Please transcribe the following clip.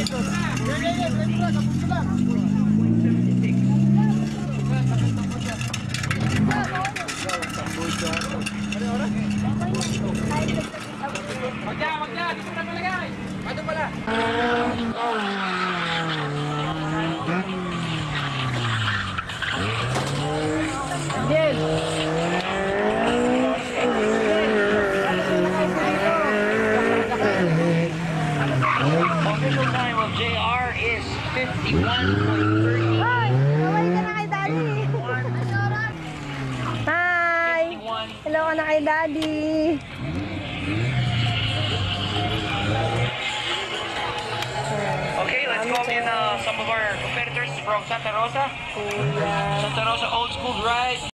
Wag na, wag na. Dito na talaga. Pato pala. Official time of JR is 51.30. Ay, kaway ka na kay Daddy. Hi! 51. Hello ka na kay Daddy. Okay, let's call in uh, some of our competitors from Santa Rosa. Santa Rosa Old School Drive.